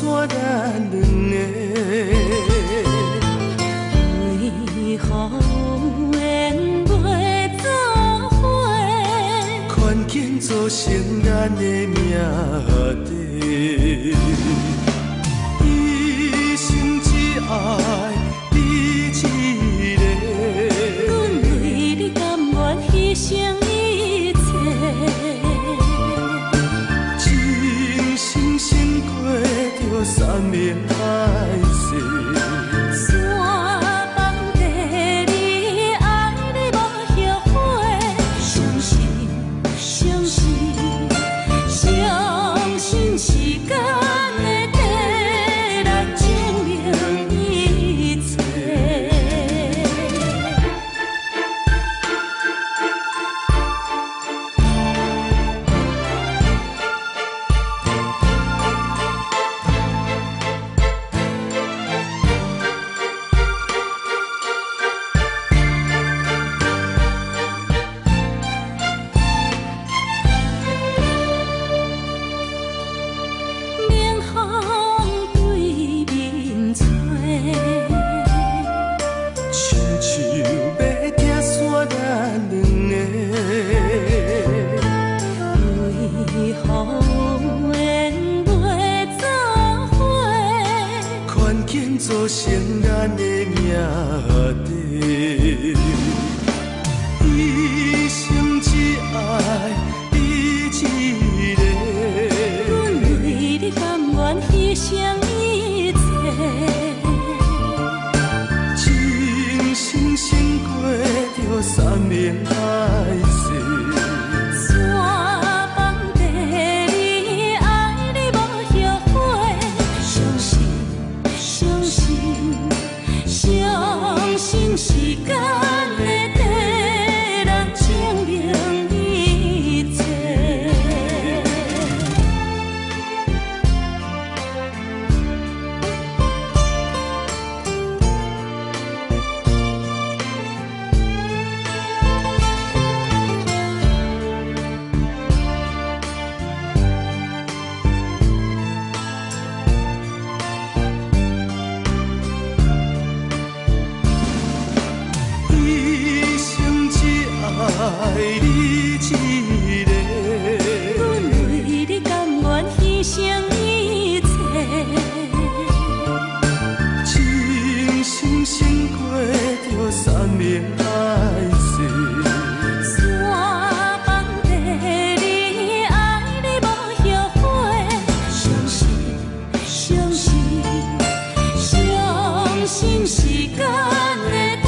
山难轮的，为何会袂作伙？困境造成咱的命底。三年海权健做成咱的命题。一生只爱你一个。阮为你甘愿牺牲一切。一生先过着三年海相信，相信时间的情切，真真心过着善念。山崩地裂，爱你后悔。相信，相信，相信时间会。